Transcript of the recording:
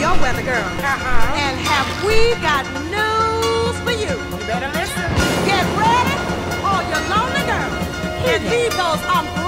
Your weather girl. Uh-huh. And have we got news for you? You better listen. Get ready, all your lonely girls, and leave those umbrellas